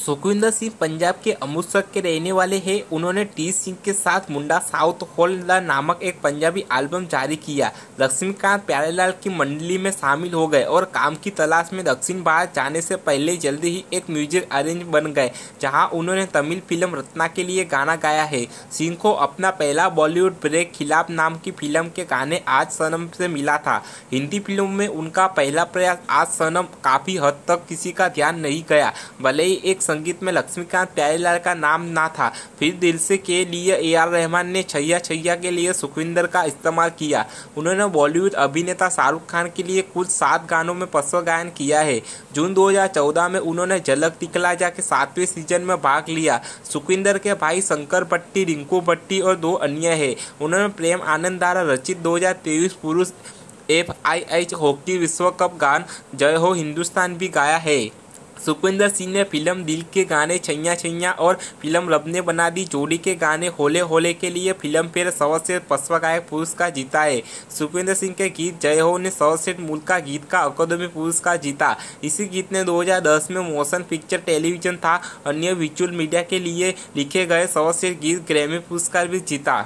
सुखविंदर सिंह पंजाब के अमृतसर के रहने वाले हैं। उन्होंने टी सिंह के साथ मुंडा साउथ होल्ड नामक एक पंजाबी एल्बम जारी किया। लक्ष्मीकांत प्यारेलाल की मंडली में शामिल हो गए और काम की तलाश में दक्षिण भारत जाने से पहले जल्दी ही एक म्यूज़िक अरेंज बन गए, जहाँ उन्होंने तमिल फ़िल्म रत्ना के लिए गाना गाया है। सिंह को अपना पहला बॉलीवुड ब्रेक खिलाफ नाम की फ़िल्म के गाने आज सनम से मिला था। हिंदी फ़िल्म में उनका पहला प्रयास आज सनम काफ़ी हद तक किसी का ध्यान नहीं गया, भले ही एक संगीत में लक्ष्मीकांत प्यारेलाल का नाम ना था। फिर दिल से के लिए ए आर रहमान ने छैया छैया के लिए सुखविंदर का इस्तेमाल किया। उन्होंने बॉलीवुड अभिनेता शाहरुख खान के लिए कुल सात गानों में पश्व गायन किया है। जून 2014 में उन्होंने झलक दिखला जा के सातवें सीज़न में भाग लिया। सुखविंदर के भाई शंकर भट्टी, रिंकू भट्टी और दो अन्य है। उन्होंने प्रेम आनंद द्वारा रचित दो हज़ार तेईस पुरुष एफ़ आई एच हॉकी विश्व कप गान जय हो हिंदुस्तान भी गाया है। सुखविंदर सिंह ने फ़िल्म दिल के गाने छैया छैया और फ़िल्म रब ने बना दी। जोड़ी के गाने होले होले के लिए फ़िल्म फेयर सर्वश्रेष्ठ पश्व गायक पुरस्कार जीता है सुखविंदर सिंह के गीत जय हो ने सर्वश्रेष्ठ मूल का गीत का अकादमी पुरस्कार जीता। इसी गीत ने 2010 में मोशन पिक्चर टेलीविज़न था। अन्य विचुअल मीडिया के लिए लिखे गए सर्वश्रेष्ठ गीत ग्रैमी पुरस्कार भी जीता।